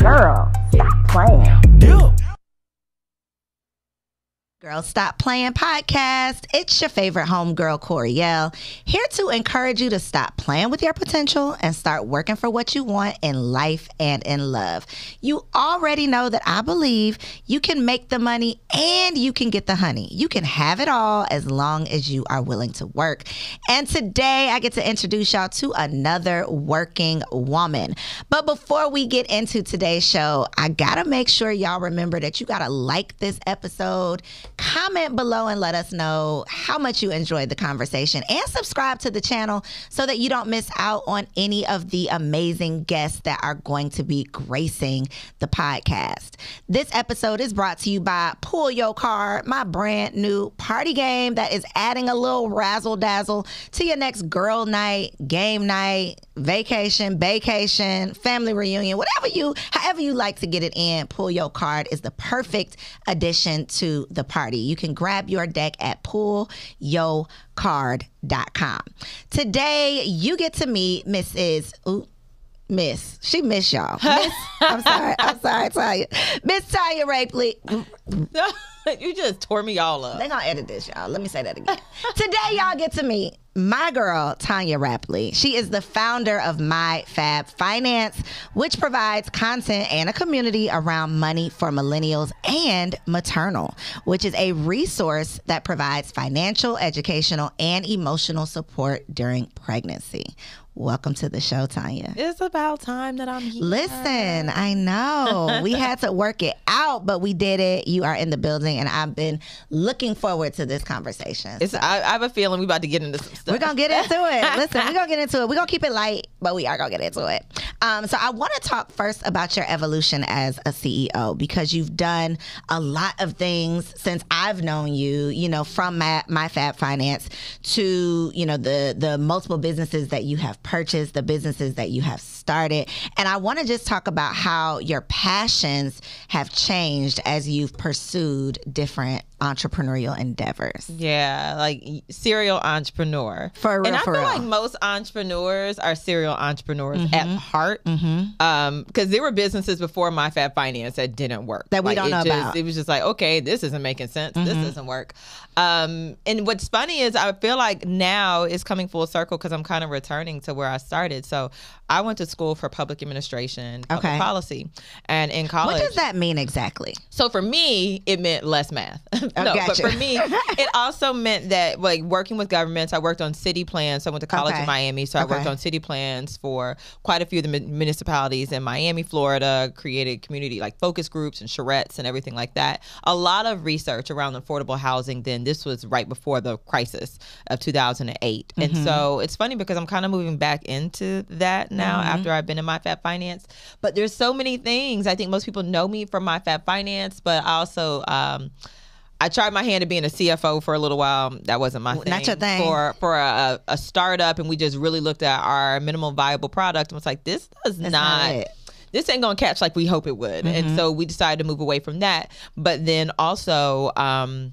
Girl, stop playing. Girl Stop Playing podcast. It's your favorite homegirl, Koereyelle, here to encourage you to stop playing with your potential and start working for what you want in life and in love. You already know that I believe you can make the money and you can get the honey. You can have it all as long as you are willing to work. And today I get to introduce y'all to another working woman. But before we get into today's show, I gotta make sure y'all remember that you gotta like this episode comment below and let us know how much you enjoyed the conversation and subscribe to the channel so that you don't miss out on any of the amazing guests that are going to be gracing the podcast. This episode is brought to you by Play Yo Card, my brand new party game that is adding a little razzle dazzle to your next girl night, game night, vacation, vacation, family reunion, whatever you, however you like to get it in, Play Yo Card is the perfect addition to the party party. You can grab your deck at playyocard.com. Today, you get to meet Mrs. Ooh, Miss. She miss y'all. Miss, I'm sorry. I'm sorry, Tonya. Miss Tonya Rapley. you just tore me all up. They're gonna edit this, y'all. Let me say that again. Today, y'all get to meet my girl, Tonya Rapley. She is the founder of My Fab Finance, which provides content and a community around money for millennials and maternal, which is a resource that provides financial, educational, and emotional support during pregnancy. Welcome to the show, Tonya. It's about time that I'm here. Listen, I know we had to work it out, but we did it. You are in the building, and I've been looking forward to this conversation. It's, I, I have a feeling we're about to get into some stuff. We're gonna get into it. Listen, we're gonna get into it. We're gonna keep it light, but we are gonna get into it. Um, so I want to talk first about your evolution as a CEO because you've done a lot of things since I've known you. You know, from my, my Fab Finance to you know the the multiple businesses that you have purchased, the businesses that you have started. And I want to just talk about how your passions have changed as you've pursued different entrepreneurial endeavors. Yeah, like serial entrepreneur. For real, and I feel real. like most entrepreneurs are serial entrepreneurs at heart. Mm-hmm. Um, because there were businesses before my Fab Finance that didn't work. That we Like, don't know just, about. It was just like, okay, this isn't making sense. This Mhm. doesn't work. Um, and what's funny is I feel like now it's coming full circle because I'm kind of returning to where I started. So I went to school for public administration, public Okay. policy, and in college. What does that mean exactly? So for me, it meant less math. no, but for me, it also meant that like working with governments, I worked on city plans. So I went to college Okay. in Miami, so I worked on city plans for quite a few of the municipalities in Miami, Florida. Created community like focus groups and charrettes and everything like that. A lot of research around affordable housing. Then this was right before the crisis of 2008, and Mm-hmm. so it's funny because I'm kind of moving back into that now Mm-hmm. after I've been in my Fab Finance. But there's so many things. I think most people know me from my Fab Finance, but I also um, I tried my hand at being a CFO for a little while. That wasn't my Not thing. your thing. For for a, a startup, and we just really looked at our minimum viable product and was like, this does That's not. not this ain't gonna catch like we hope it would, Mm-hmm. and so we decided to move away from that. But then also, um,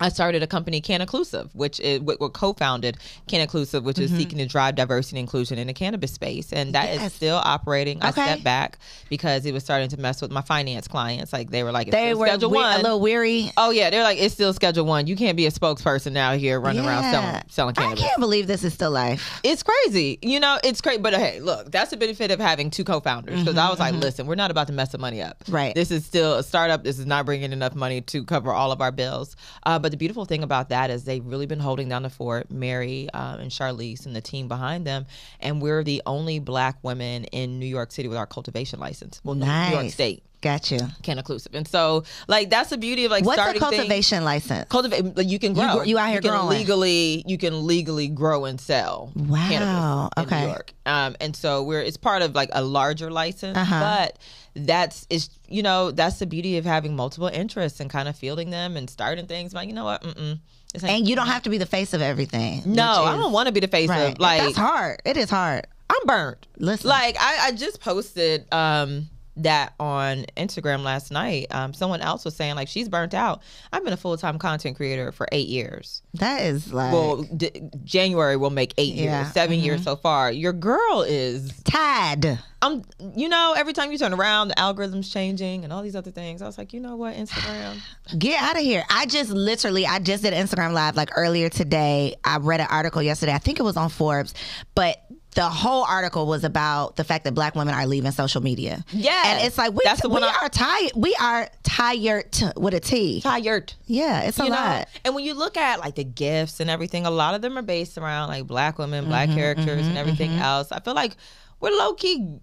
I started a company, Cannaclusive, which is what, what co-founded Cannaclusive, which is seeking to drive diversity and inclusion in the cannabis space, and that is Mm-hmm. Yes. still operating. I stepped back because it was starting to mess with my finance clients. Like they were like, it's They still were schedule we- one. a little weary. Oh yeah, they're like it's still schedule one. You can't be a spokesperson out here running around Yeah. selling cannabis. I can't believe this is still life. It's crazy, you know. It's crazy, but hey, look, that's the benefit of having two co-founders because I was like, listen, we're not about to mess the money up. Mm-hmm, Right. This is still a startup. This is not bringing enough money to cover all of our bills. Uh, but the beautiful thing about that is they've really been holding down the fort. Mary uh, and Charlize and the team behind them, and we're the only Black women in New York City with our cultivation license. Well, New York State. Got you. Cannaclusive, and so like that's the beauty of like What's a starting things- cultivation license? cultivate like, you can grow gr- you out here you growing. legally you can legally grow and sell Wow, okay. New York um and so we're it's part of like a larger license Uh-huh. but that's is you know that's the beauty of having multiple interests and kind of fielding them and starting things like you know what mm-mm, And you don't have to be the face of everything. no which I don't want to be the face Right. of like That's hard. It is hard. I'm burnt Listen. like I, I just posted um that on Instagram last night. Um, someone else was saying like she's burnt out. I've been a full time content creator for eight years. That is like Well, d- January will make eight Yeah. years, 7 years so far. Your girl is tired. I'm you know, every time you turn around, the algorithm's changing and all these other things. I was like, you know what, Instagram. Get out of here. I just literally, I just did Instagram Live like earlier today. I read an article yesterday. I think it was on Forbes, but the whole article was about the fact that black women are leaving social media. Yeah. And it's like, we, That's the we I- are tired. We are tired with a T. Tired. Yeah, it's a you know? lot. And when you look at like the gifts and everything, a lot of them are based around like black women, Mm-hmm, black characters, and everything else. I feel like we're low key.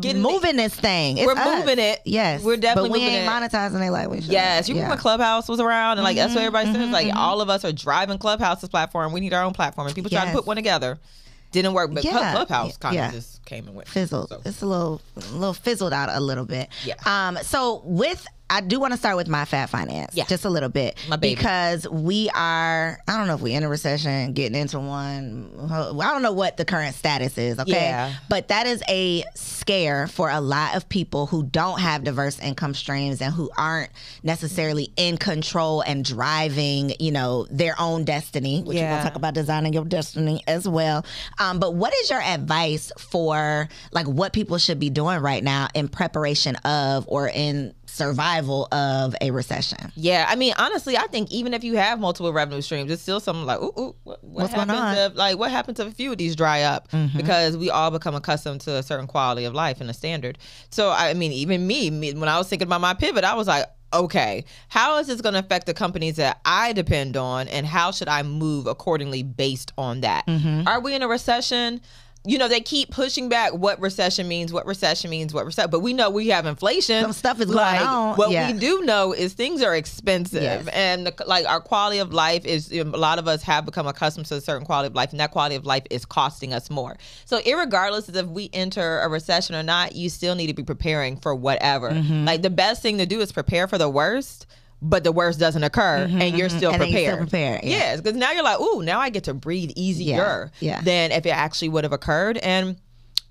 Getting moving this thing. It's We're us. moving it. Yes. We're definitely But we moving ain't it. monetizing it like we should. Yes, you yeah. remember Clubhouse was around, and like that's what everybody says. mm-hmm, Like all of us are driving Clubhouse's platform. We need our own platform, and people Yes. to put one together. Didn't work, but Yeah. Clubhouse kind of Yeah. just came and went. fizzled. So- It's a little, a little fizzled out a little bit. Yeah. Um. So with, I do want to start with my Fab Finance. Yeah. Just a little bit. My baby. Because we are. I don't know if we're in a recession, getting into one. I don't know what the current status is. Okay. Yeah. But that is a scare for a lot of people who don't have diverse income streams and who aren't necessarily in control and driving, you know, their own destiny. Which we're gonna talk about designing your destiny as well. Um, but what is your advice for like what people should be doing right now in preparation of or in survival of a recession? Yeah, I mean, honestly, I think even if you have multiple revenue streams, it's still something like, ooh, ooh what, what What's going happens on? if like what happens if a few of these dry up? Mm-hmm. Because we all become accustomed to a certain quality of life and a standard. So I mean, even me, me when I was thinking about my pivot, I was like. Okay, how is this going to affect the companies that I depend on, and how should I move accordingly based on that? Mm-hmm. Are we in a recession? You know, they keep pushing back what recession means, what recession means, what recession. But we know we have inflation. Some stuff is going like, on, What yeah. we do know is things are expensive Yes. and the, like our quality of life is a lot of us have become accustomed to a certain quality of life and that quality of life is costing us more so irregardless of if we enter a recession or not you still need to be preparing for whatever Mm-hmm. like the best thing to do is prepare for the worst but the worst doesn't occur and you're still Mm-hmm, And prepared you're still prepared, yeah. yes because now you're like ooh now i get to breathe easier yeah. than if it actually would have occurred and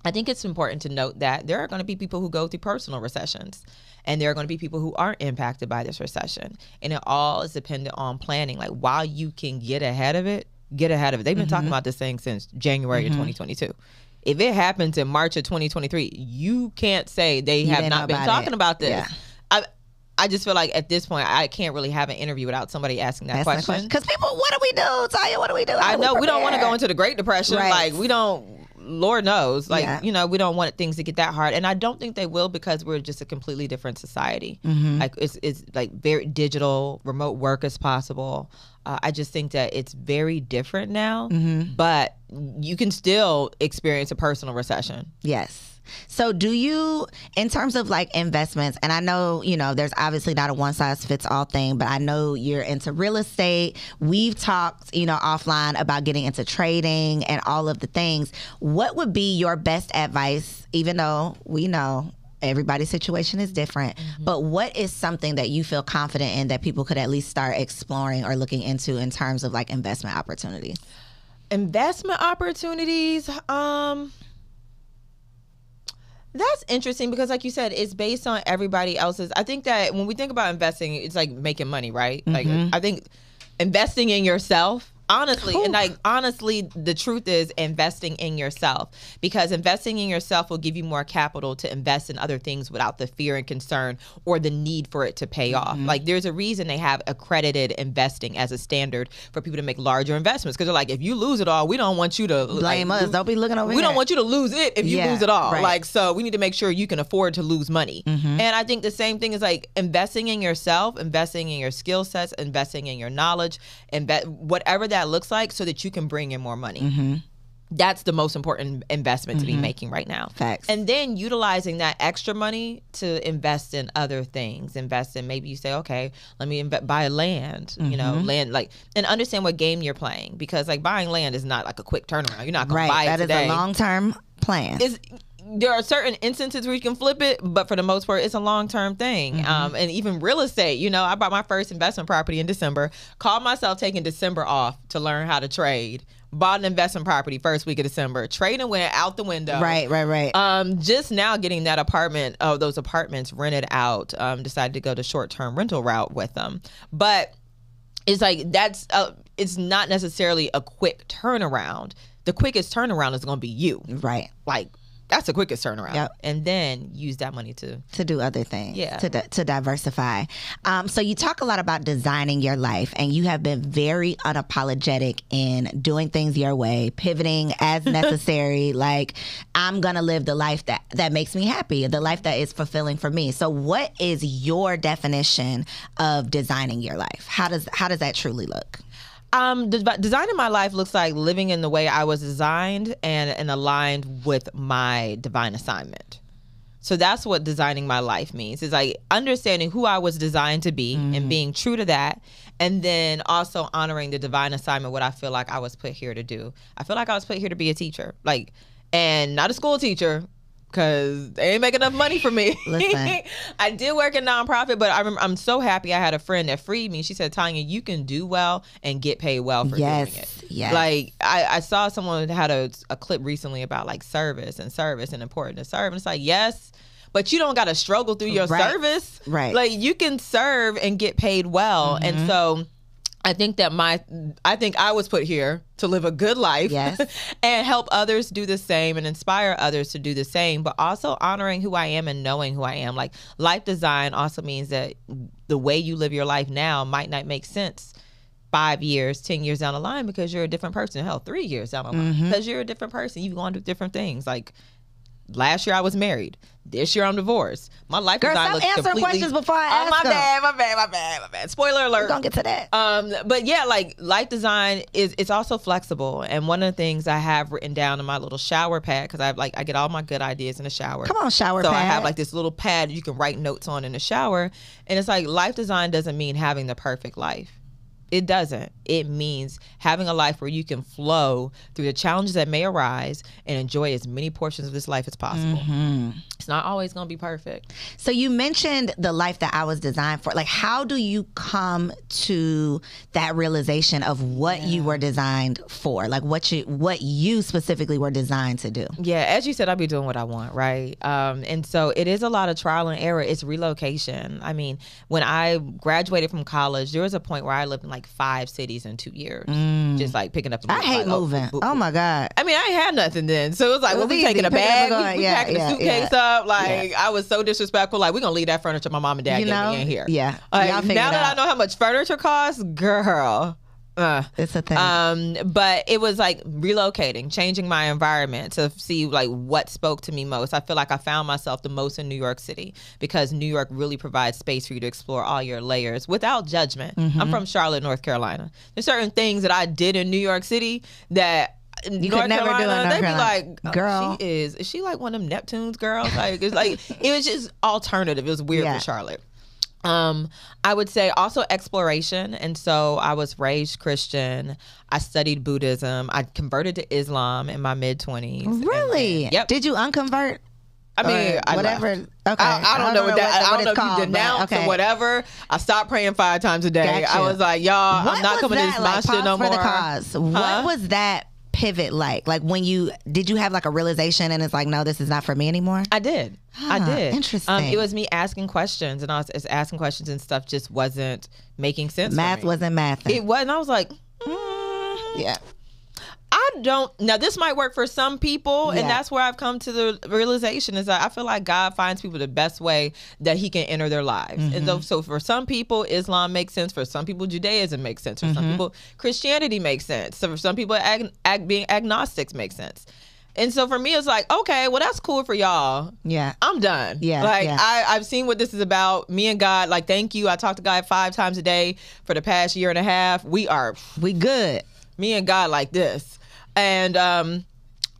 I think it's important to note that there are going to be people who go through personal recessions and there are going to be people who aren't impacted by this recession. And it all is dependent on planning. Like while you can get ahead of it, get ahead of it. They've been Mm-hmm. talking about this thing since January of 2022. If it happens in March of 2023, you can't say they have didn't been talking it. about this. Yeah. I I just feel like at this point I can't really have an interview without somebody asking that question. Because people, what do we do? Taya, what do we do? How I do know we don't want to go into the Great Depression. Right. Like we don't. Lord knows, like Yeah. you know, we don't want things to get that hard, and I don't think they will because we're just a completely different society. Mm-hmm. Like it's it's like very digital, remote work is possible. Uh, I just think that it's very different now, Mm-hmm. but you can still experience a personal recession. Yes. So, do you, in terms of like investments, and I know, you know, there's obviously not a one size fits all thing, but I know you're into real estate. We've talked, you know, offline about getting into trading and all of the things. What would be your best advice, even though we know everybody's situation is different, but what is something that you feel confident in that people could at least start exploring or looking into in terms of like investment opportunities? investment opportunities um that's interesting because like you said it's based on everybody else's. I think that when we think about investing it's like making money right? Like mm-hmm. i think investing in yourself honestly and like honestly the truth is investing in yourself because investing in yourself will give you more capital to invest in other things without the fear and concern or the need for it to pay off like there's a reason they have accredited investing as a standard for people to make larger investments because they're like if you lose it all we don't want you to Blame like, us. Don't be looking over we here. don't want you to lose it if you Yeah, lose it all. right. Mm-hmm. Like, so we need to make sure you can afford to lose money. And I think the same thing is like investing in yourself, investing in your skill sets, investing in your knowledge, and whatever that looks like, so that you can bring in more money. Mm-hmm. That's the most important investment to be making right now. Facts. And then utilizing that extra money to invest in other things. Invest in maybe you say, okay, let me inve- buy land. You know, Mm-hmm. land like and understand what game you're playing because like buying land is not like a quick turnaround. You're not gonna buy Right. it That is a long term plan. is there are certain instances where you can flip it, but for the most part, it's a long term thing. Mm-hmm. Um, and even real estate, you know, I bought my first investment property in December. Called myself taking December off to learn how to trade. bought an investment property first week of December. Trading went out the window. Right, right, right. Um, just now getting that apartment, oh, those apartments rented out. Um, decided to go the short term rental route with them, but it's like that's uh, it's not necessarily a quick turnaround. The quickest turnaround is going to be you, right. like that's the quickest turnaround, Yep. and then use that money to to do other things Yeah. to, di- to diversify. Um, so you talk a lot about designing your life and you have been very unapologetic in doing things your way pivoting as necessary. Like i'm gonna live the life that that makes me happy the life that is fulfilling for me. So what is your definition of designing your life? How does how does that truly look Um, de- designing my life looks like living in the way I was designed and and aligned with my divine assignment. So that's what designing my life means. Is like understanding who I was designed to be and being true to that, and then also honoring the divine assignment. What I feel like I was put here to do. I feel like I was put here to be a teacher, like, and not a school teacher. Cause they ain't making enough money for me. Listen. I did work in nonprofit, but I remember, I'm so happy I had a friend that freed me. She said, "Tonya, you can do well and get paid well for Yes, doing it." yes. Like I, I saw someone had a, a clip recently about like service and service and important to serve. And it's like yes, but you don't got to struggle through your Right. service. Right. Like you can serve and get paid well, Mm-hmm. and so. I think that my, I think I was put here to live a good life Yes. and help others do the same and inspire others to do the same, but also honoring who I am and knowing who I am. Like life design also means that the way you live your life now might not make sense five years, 10 years down the line because you're a different person. Hell, three years down the line Mm-hmm. because you're a different person. You've gone through different things. Like last year I was married. This year I'm divorced. My life Girl, design stop answering completely- questions before I Oh, ask my them. bad, my bad, my bad, my bad. Spoiler alert. we're gonna get to that Um, but yeah, like life design is it's also flexible. And one of the things I have written down in my little shower pad because I have like I get all my good ideas in the shower. Come on, shower So I have like this little pad you can write notes on in the shower, and it's like life design doesn't mean having the perfect life. It doesn't. It means having a life where you can flow through the challenges that may arise and enjoy as many portions of this life as possible. Mm-hmm. It's not always going to be perfect. So you mentioned the life that I was designed for. Like, how do you come to that realization of what you were designed for? Like, what you what you specifically were designed to do? Yeah, as you said, I'll be doing what I want, right? Um, and so it is a lot of trial and error. It's relocation. I mean, when I graduated from college, there was a point where I lived in like five cities in two years, just like picking up. Mm. I hate like, oh, moving. boop, Oh my god. I mean, I ain't had nothing then, so it was like, It well, was we taking a Pick it up bag, we, going. we Yeah, packing yeah, a suitcase yeah. up. Like I was so disrespectful. Like we gonna leave that furniture my mom and dad You gave know? me in here. Yeah. Like, now that out. I know how much furniture costs, girl. Uh, It's a thing. um, but it was like relocating, changing my environment to see like what spoke to me most. I feel like I found myself the most in New York City because New York really provides space for you to explore all your layers without judgment. Mm-hmm. I'm from Charlotte, North Carolina. There's certain things that I did in New York City that you could never do in North they'd be like, oh, Girl. she is is she like one of them Neptunes girls? Like it's like it was just alternative. It was weird Yeah. for Charlotte. Um, I would say also exploration. And so I was raised Christian. I studied Buddhism. I converted to Islam in my mid 20s. really? Yep. Did you unconvert? I mean, I whatever. left. Okay. I, I don't know what that. I don't know if you called, but denounced okay. or whatever. I stopped praying five times a day. Gotcha. I was like, y'all, What I'm not coming to this like? my shit no for more. the cause. Huh? What was that pivot like? Like when you did you have like a realization and it's like, no, this is not for me anymore? I did. I did. interesting. Um, it was me asking questions, and I was, asking questions, and stuff just wasn't making sense. Math wasn't math. It was, and I was like, mm, yeah. I don't. Now, this might work for some people, Yeah. and that's where I've come to the realization is that I feel like God finds people the best way that He can enter their lives. And Mm-hmm. so, so for some people, Islam makes sense. For some people, Judaism makes sense. For Mm-hmm. some people, Christianity makes sense. So for some people, ag- ag- being agnostics makes sense. And so for me, it's like, okay, well, that's cool for y'all. Yeah. I'm done. Yeah, Like yeah. I, I've seen what this is about. Me and God, like, thank you. I talk to God five times a day for the past year and a half. We are We good. me and God like this. And um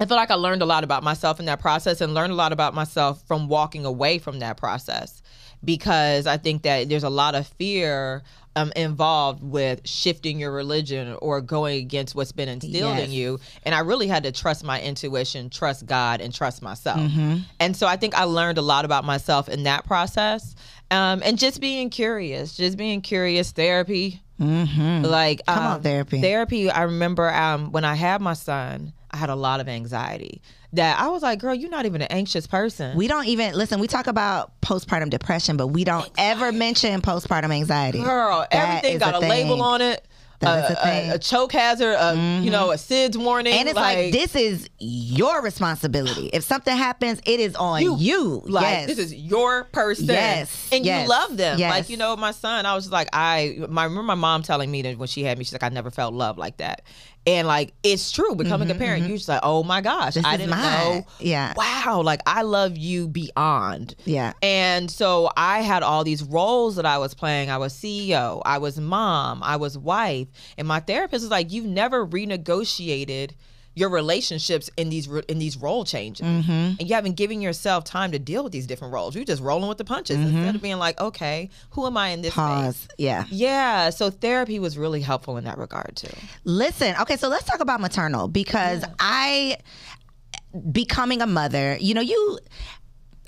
I feel like I learned a lot about myself in that process and learned a lot about myself from walking away from that process because I think that there's a lot of fear um, involved with shifting your religion or going against what's been instilled Yes. in you. And I really had to trust my intuition, trust God, and trust myself. Mm-hmm. And so I think I learned a lot about myself in that process. Um, and just being curious, just being curious, therapy Mm-hmm. Like, come um, on, therapy. Therapy. I remember um, when I had my son, I had a lot of anxiety. That I was like, girl, you're not even an anxious person. We don't even listen. We talk about postpartum depression, but we don't ever mention postpartum anxiety. Girl, That everything got a, thing. label on it. That a, a. Mm-hmm. a choke hazard, a, you know, a SIDS warning. And it's like, this is your responsibility. If something happens, it is on You. you. Like yes. this is your person, Yes, and yes, you love them. yes. Like you know, my son. I was just like, I, my, I remember my mom telling me that when she had me, she's like, I never felt love like that, and like it's true. Becoming a parent, you're just like, oh my gosh, Mm-hmm, This I didn't mine. know. Yeah. wow, like I love you beyond. Yeah. And so I had all these roles that I was playing. I was CEO, I was mom, I was wife, and my therapist was like, "You've never renegotiated." Your relationships in these in these role changes, Mm-hmm. and you haven't given yourself time to deal with these different roles. You're just rolling with the punches instead of being like, okay, who am I in this? Mm-hmm. Pause. Space? Yeah. Yeah, so therapy was really helpful in that regard too. Listen, okay, so let's talk about maternal because I becoming a mother, you know, you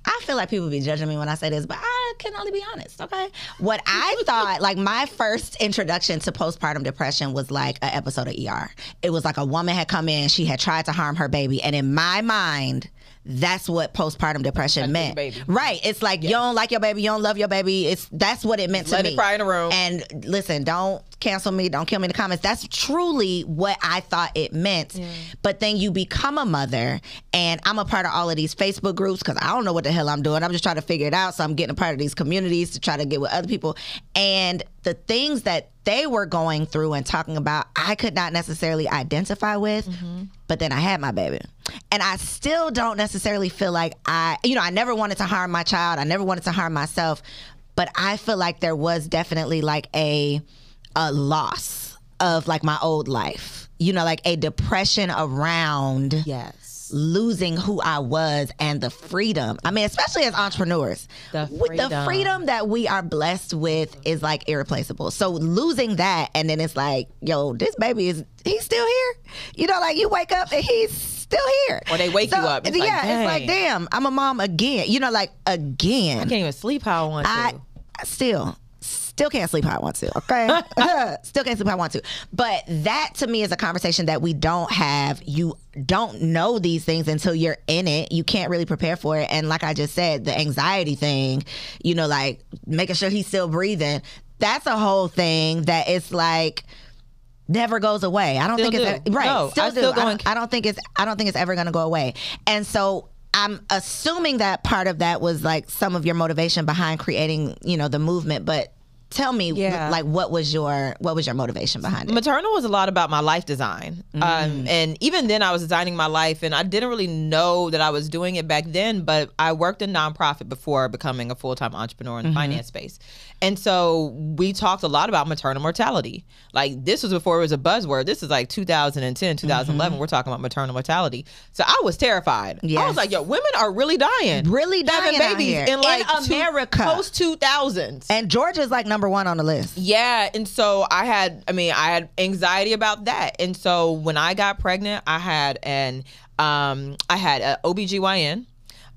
I feel like people be judging me when I say this, but I can only be honest, okay? What I thought, like my first introduction to postpartum depression was like an episode of ER. It was like a woman had come in, she had tried to harm her baby, and in my mind, that's what postpartum depression That's meant. Right. It's like you don't like your baby, you don't love your baby. It's that's what it meant to Let me. it cry in a room. And listen, don't cancel me, don't kill me in the comments. That's truly what I thought it meant. But then you become a mother, and I'm a part of all of these Facebook groups because I don't know what the hell I'm doing. I'm just trying to figure it out. So I'm getting a part of these communities to try to get with other people. And the things that they were going through and talking about, I could not necessarily identify with. Mm-hmm. But then I had my baby. And I still don't necessarily feel like I, you know, I never wanted to harm my child. I never wanted to harm myself. But I feel like there was definitely like a a loss of like my old life. You know, like a depression around Yes. Losing who I was and the freedom. I mean, especially as entrepreneurs, The with the freedom. freedom that we are blessed with is like irreplaceable. So losing that, and then it's like, yo, this baby is he's still here. You know, like you wake up and he's still here. Or they wake So, you up. It's yeah, like, it's like, damn, I'm a mom again. You know, like again. I can't even sleep how I want to. I still still can't sleep how I want to. Okay, still can't sleep how I want to. But that to me is a conversation that we don't have. You don't know these things until you're in it. You can't really prepare for it. And like I just said, the anxiety thing. You know, like making sure he's still breathing. That's a whole thing that it's like never goes away. I don't Still think it's do. right. No, still I do. still I, going- don't, I don't think it's I don't think it's ever going to go away. And so I'm assuming that part of that was like some of your motivation behind creating, you know, the movement, but tell me Yeah. like what was your what was your motivation behind it? maternal was a lot about my life design Mm-hmm. um, and even then i was designing my life and i didn't really know that i was doing it back then but i worked in nonprofit before becoming a full-time entrepreneur in the Mm-hmm. finance space and so we talked a lot about maternal mortality like this was before it was a buzzword this is like 2010 2011 we're talking about maternal mortality so i was terrified i Mm-hmm. Was like yo women are really dying Really having dying out babies here. in like In America. post 2000s And Georgia's like number 1 on the list. yeah, and so I had, I mean, I had anxiety about that, and so when I got pregnant, I had an, um, I had a OBGYN,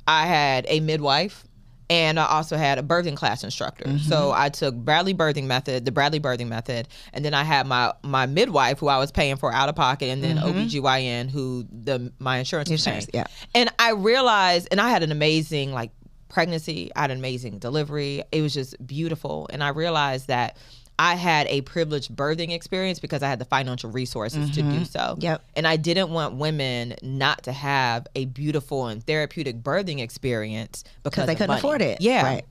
I had a midwife, and I also had a birthing class instructor. So I took Bradley birthing method, the Bradley birthing method, and then I had my my midwife who I was paying for out of pocket, and then OBGYN who the my insurance was paying. Insurance, yeah. And I realized, and I had an amazing like pregnancy, I had an amazing delivery. It was just beautiful. And I realized that I had a privileged birthing experience because I had the financial resources to do so. Mm-hmm. Yep. And I didn't want women not to have a beautiful and therapeutic birthing experience because they couldn't money. afford it. Yeah. Right.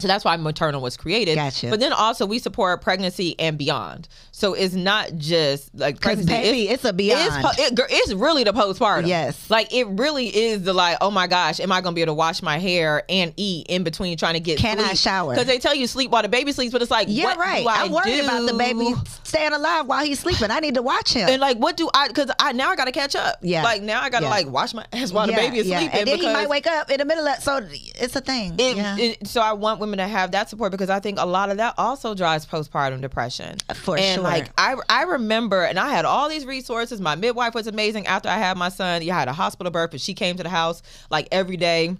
So that's why maternal was created. Gotcha. But then also we support pregnancy and beyond. So it's not just like pregnancy. baby, it's a beyond. It's, po- it, it's really the postpartum. Yes. Like it really is the like, oh my gosh, am I gonna be able to wash my hair and eat in between trying to get Can I shower? Because they tell you sleep while the baby sleeps, but it's like, Yeah, what right. I I'm worried do? about the baby staying alive while he's sleeping. I need to watch him. And like, what do I? Because I now I gotta catch up. Yeah. Like now I gotta Yeah. like wash my ass while the baby is sleeping. And then he might wake up in the middle of so it's a thing. it, yeah. it- so I want women to have that support because I think a lot of that also drives postpartum depression. For and sure. like I I remember and I had all these resources. My midwife was amazing after I had my son. You had a hospital birth, but she came to the house like every day.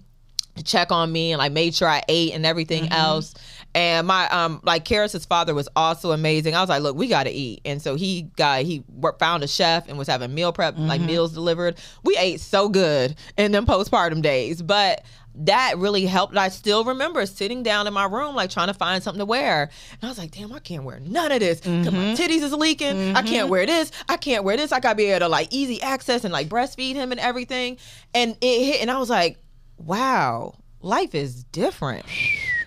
to check on me and like made sure I ate and everything Mm-hmm. else. And my um like Karis's father was also amazing. I was like, look, we got to eat. And so he got he worked, found a chef and was having meal prep like Mm-hmm. meals delivered. We ate so good in them postpartum days, but that really helped. I still remember sitting down in my room, like trying to find something to wear. And I was like, damn, I can't wear none of this. Mm-hmm. my titties is leaking. I can't wear this. I can't wear this. I gotta be able to like easy access and like breastfeed him and everything. And it hit, and I was like, wow, life is different.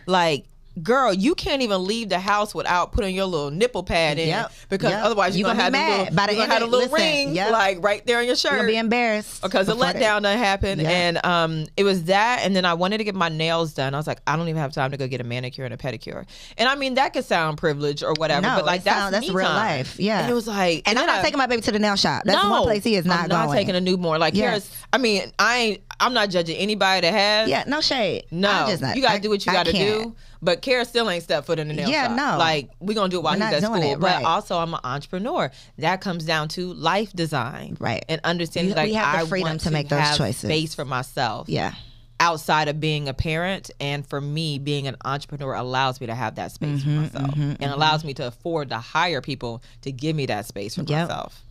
like, girl, you can't even leave the house without putting your little nipple pad in Yep. because Yep. otherwise You you're gonna, gonna be have mad little, by the end have a little listen, ring yep. like right there on your shirt You're gonna be embarrassed because the letdown done happened and um it was that and then i wanted to get my nails done i was like i don't even have time to go get a manicure and a pedicure and i mean that could sound privileged or whatever No, but like that's sound- that's real time. life, yeah. and it was like And I'm not I- taking my baby to the nail shop. That's no, one place he is not I'm going. not taking a newborn like Yes. here's i mean i ain't i'm not judging anybody that has yeah, no shade. no, I'm just not, you gotta I- do what you gotta do. But Kara still ain't stepped foot in the nail Yeah, shop. no. Like we gonna do it while We're he's at doing school. it, But also, I'm an entrepreneur. That comes down to life design, Right. And understanding You- like we have the I freedom want to make those have choices. Space for myself, Yeah. outside of being a parent and for me being an entrepreneur allows me to have that space Mm-hmm, for myself and allows me to afford to hire people to give me that space for Yep. myself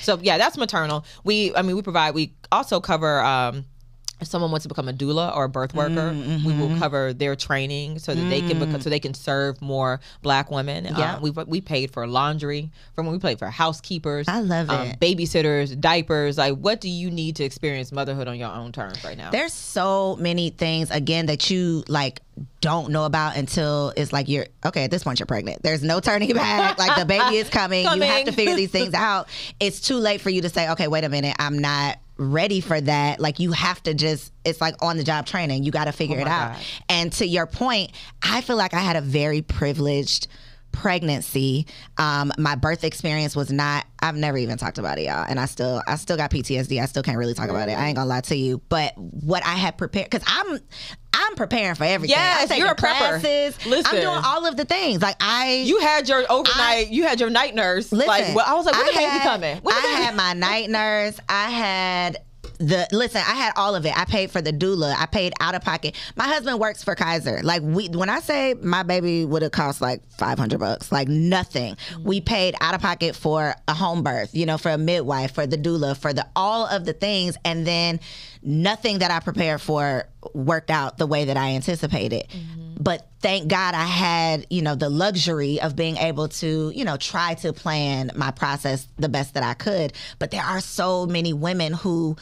so yeah that's maternal we i mean we provide we also cover um if someone wants to become a doula or a birth worker, Mm-hmm, we will cover their training so that they can become, so they can serve more Black women. Yeah. Um, we we paid for laundry from when we paid for housekeepers. I love um, it. Babysitters, diapers. Like, what do you need to experience motherhood on your own terms right now? There's so many things again that you like don't know about until it's like you're okay. At this point, you're pregnant. There's no turning back. like the baby is coming. You have to figure these things out. It's too late for you to say, okay, wait a minute, I'm not ready for that. Like you have to just. It's like on the job training. You got to figure Oh it out. God. And to your point, I feel like I had a very privileged pregnancy um my birth experience was not i've never even talked about it y'all and i still i still got ptsd i still can't really talk about it i ain't gonna lie to you but what i had prepared because i'm i'm preparing for everything Yes, i'm you're a prepper. classes Listen. i'm doing all of the things like i You had your overnight. you had your night nurse. Listen, like, well, I was like, when I the baby had- coming? When I had my night nurse. I had the listen. I had all of it. I paid for the doula. I paid out of pocket. My husband works for Kaiser. Like we, when I say my baby would have cost like five hundred bucks, like nothing. Mm-hmm. We paid out of pocket for a home birth. You know, for a midwife, for the doula, for the all of the things, and then nothing that I prepared for worked out the way that I anticipated. Mm-hmm. But thank God I had, you know, the luxury of being able to, you know, try to plan my process the best that I could. But there are so many women who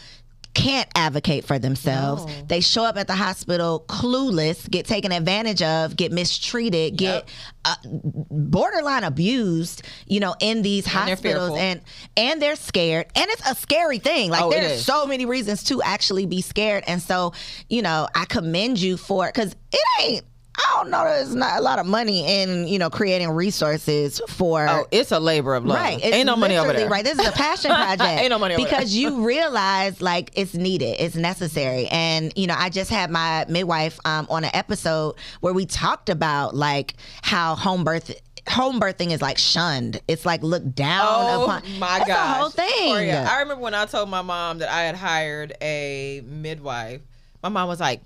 can't advocate for themselves. No. They show up at the hospital clueless, get taken advantage of, get mistreated, get uh, borderline abused, you know, in these they're hospitals and and they're scared. And it's a scary thing. Like Oh, there's so many reasons to actually be scared. And so, you know, I commend you for it cuz it ain't I don't know. There's not a lot of money in you know creating resources for Oh, it's a labor of love. Right. Ain't no money over there. Right. This is a passion project. Ain't no money over because you realize like it's needed, it's necessary. And you know, I just had my midwife um, on an episode where we talked about like how home birth. Home birthing is like shunned. It's like looked down Oh upon. my That's gosh. the whole thing. I remember when I told my mom that I had hired a midwife. My mom was like,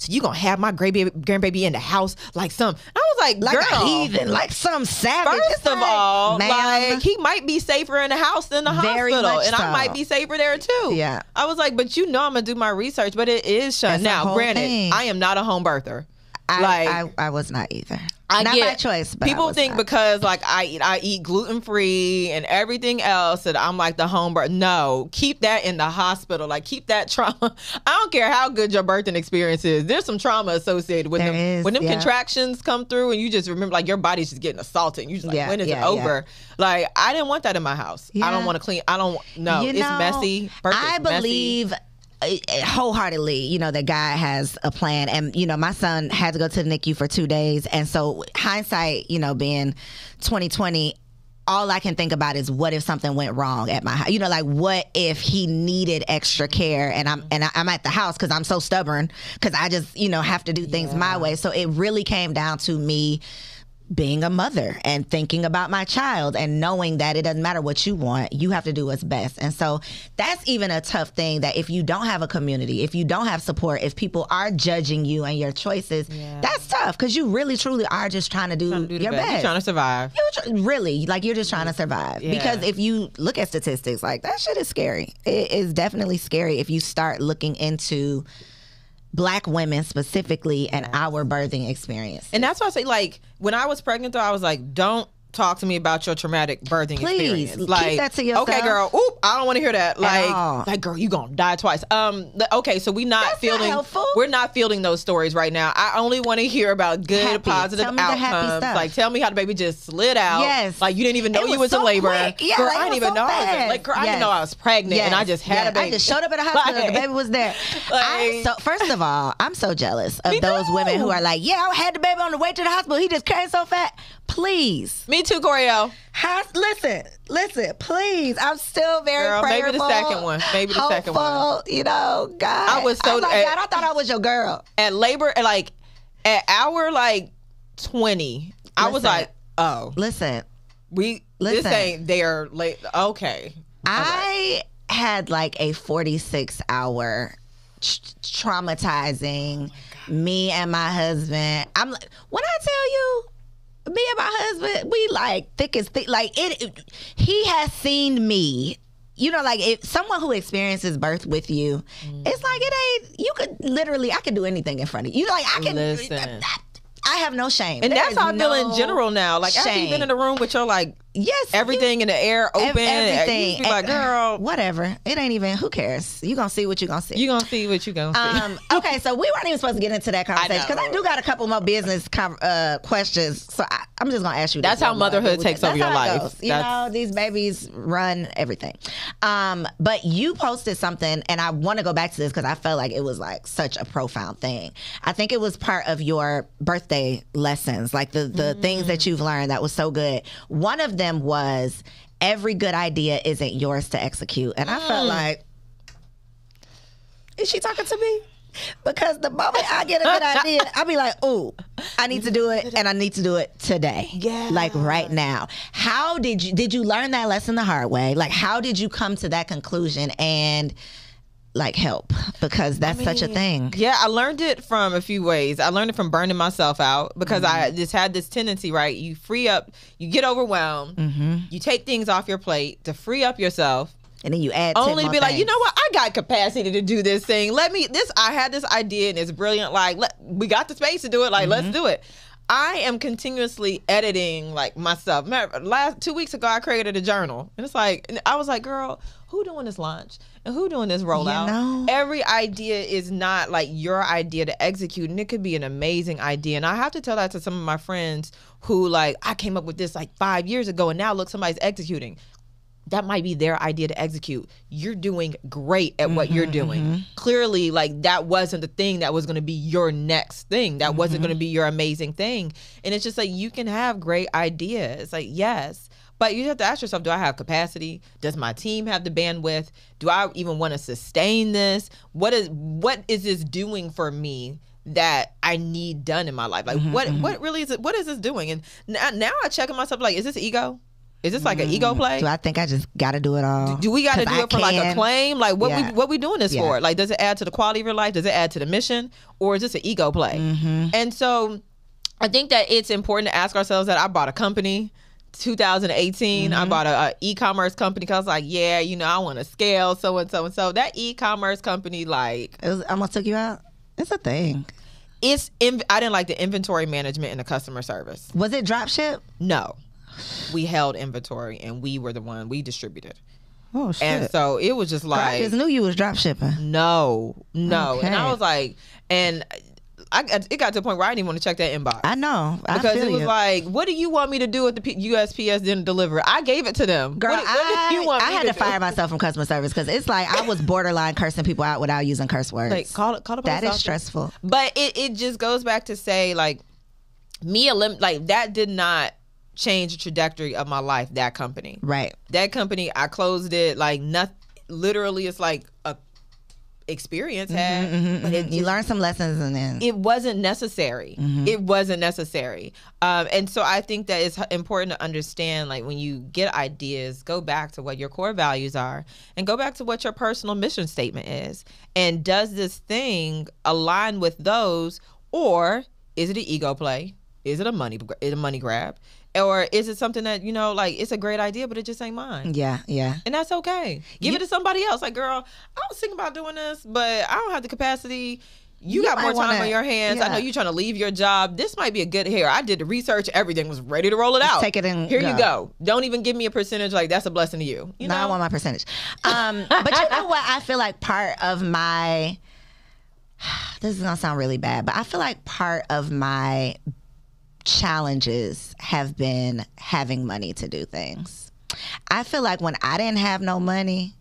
"So you gonna have my grandbaby, grandbaby in the house like some?" I was like, like "Girl, a heathen, like some savage. First It's of like, all, like he might be safer in the house than the hospital, and so. I might be safer there too. Yeah. I was like, but you know, I'm gonna do my research, but it is. That's Now, granted, thing. I am not a home birther. I, like I, I was not either. I not get by choice, people think not. because like I eat I eat gluten free and everything else that I'm like the home birth. No, keep that in the hospital. Like keep that trauma. I don't care how good your birthing experience is. There's some trauma associated with There them. is, when them yeah. contractions come through and you just remember like your body's just getting assaulted. You just like Yeah, when is yeah, it over? Like I didn't want that in my house. I don't want to clean. I don't. No, You it's know, messy. Birth I is messy. Uh, wholeheartedly, you know, that God has a plan. And, you know, my son had to go to the NICU for two days. And so hindsight, you know, being 2020, all I can think about is what if something went wrong at my house? You know, like what if he needed extra care and I'm and I'm at the house because I'm so stubborn because I just you know have to do things my way. So it really came down to me being a mother and thinking about my child and knowing that it doesn't matter what you want, you have to do what's best. And so that's even a tough thing that if you don't have a community, if you don't have support, if people are judging you and your choices, Yeah. that's tough because you really truly are just trying to do, Trying to do your best. best. You're trying to survive. Tr- really like you're just trying to survive Yeah. because if you look at statistics like that shit is scary it is definitely scary if you start looking into black women specifically and our birthing experience. And that's why I say, like, when I was pregnant, though, I was like, don't talk to me about your traumatic birthing Please, experience. keep Like, that to yourself. Okay, girl. Oop, I don't want to hear that. Like, like, girl, you gonna die twice. Um, the- okay, so we not That's not fielding. helpful. We're not fielding those stories right now. I only want to hear about good, Happy. positive Tell me the happy outcomes. Like, tell me how the baby just slid out. Yes. Like you didn't even know It you was was in labor. quick. Yeah, girl, like, I didn't even so know. I was like, girl, I didn't know I was pregnant, and I just had yes. a baby. I just showed up at the hospital. Like- the baby was there. Like- so first of all, I'm so jealous of those too. women who are like, "Yeah, I had the baby on the way to the hospital. He just came so fat." Please, Me too, Koereyelle. Has, listen, listen, please. I'm still very Girl, maybe the second one. Maybe the second one. hopeful, You know, God. I was so- Oh my uh, God, I thought I was your girl. at labor like at hour like 20 i was like oh Listen, we Listen. this ain't there late okay I had like a 46 hour tr- traumatizing me and my husband. I'm like, when I tell you, and my husband, we like thick as thick. Like it, it- he has seen me. You know, like if someone who experiences birth with you, mm. it's like it ain't. You could literally, I could do anything in front of you. Like I can. Listen. I have no shame, and There that's how i feel in general now like after you've been in a room with your like yes, you- everything in the air open Ev- everything. you like girl whatever. It ain't even. Who cares? You gonna see what you gonna see. you gonna see what you gonna see um, okay, so we weren't even supposed to get into that conversation because I, know. do got a couple more business com- uh, questions. So I, I'm just gonna ask you. That's how one more. motherhood takes over your life. goes. You That's- know, these babies run everything. Um, but you posted something, and I want to go back to this because I felt like it was like such a profound thing. I think it was part of your birthday lessons, like the the things Mm. that you've learned that was so good. One of them was every good idea isn't yours to execute, and I felt Mm. like is she talking to me? Because the moment I get a good idea, I'll be like, "Ooh, I need to do it, and I need to do it today, Yeah. like right now." How did you did you learn that lesson the hard way? Like, how did you come to that conclusion and like help? Because that's such a thing. Yeah, I learned it from a few ways. I learned it from burning myself out because Mm-hmm. I just had this tendency, right? You free up, you get overwhelmed, Mm-hmm. you take things off your plate to free up yourself. And then you add 10 Only to be like, you know what? I got capacity to do this thing. Let me this. I had this idea and it's brilliant. Like, let, we got the space to do it. Like, Mm-hmm. let's do it. I am continuously editing like myself. Matter- Last two weeks ago, I created a journal, and it's like and I was like, "Girl, who doing this launch and who doing this rollout?" know? Every idea is not like your idea to execute, and it could be an amazing idea. And I have to tell that to some of my friends who like I came up with this like five years ago, and now look, somebody's executing that might be their idea to execute. You're doing great at what you're mm-hmm, doing. Mm-hmm. Clearly, like that wasn't the thing that was going to be your next thing. That wasn't going to mm-hmm. be your amazing thing. And it's just like you can have great ideas. Like, yes. But you have to ask yourself, do I have capacity? Does my team have the bandwidth? Do I even want to sustain this? What is what is this doing for me? that I need done in my life. Like mm-hmm, what mm-hmm. what really is it what is this doing? And now, now I check on myself like is this ego? Is this like an ego mm. play? Do I think I just got to do it all? Do we got to do I it for like a claim? Like what Yeah. we what we doing this Yeah. for? Like does it add to the quality of your life? Does it add to the mission, or is this an ego play? Mm-hmm. And so, I think that it's important to ask ourselves that I bought a company. 2018, Mm-hmm. I bought a, a e-commerce company because I was like, yeah, you know, I want to scale so and so and so. That e-commerce company, like, It was, almost took you out. It's a thing. it's in, I didn't like the inventory management and the customer service. Was it drop ship? No, we held inventory and we were the one we distributed, Oh shit! and so it was just like I just knew you was drop shipping. No, no. And I was like, and I it got to the point where I didn't even want to check that inbox. I know. I because it was you. like, what do you want me to do if the P- USPS didn't deliver? I gave it to them. Girl, what, I, want I had to do? fire myself from customer service because it's like I was borderline cursing people out without using curse words. Like, call call the that is office. stressful. But it, it just goes back to say, like, me, a elim- like, that did not change the trajectory of my life, that company. Right. That company, I closed it, like, nothing, literally, it's like a experience mm-hmm, had, mm-hmm, but it mm-hmm. You just- learn some lessons and then it wasn't necessary. It wasn't necessary. Um, and so I think that it's important to understand, like when you get ideas, go back to what your core values are, and go back to what your personal mission statement is. And does this thing align with those, or is it an ego play? Is it a money is it a money grab, or is it something that you know, like it's a great idea, but it just ain't mine? yeah, yeah. And that's okay. Give it to somebody else. Like, girl, I was thinking about doing this, but I don't have the capacity. You, You got more time wanna- on your hands. I know you're trying to leave your job. This might be a good hair. I did the research. Everything was ready to roll it out. take it and here you go. go. Don't even give me a percentage. Like that's a blessing to you. You no, I want my percentage. Um, but you know what? I feel like part of my this is gonna sound really bad, but I feel like part of my challenges have been having money to do things. I feel like when I didn't have no money,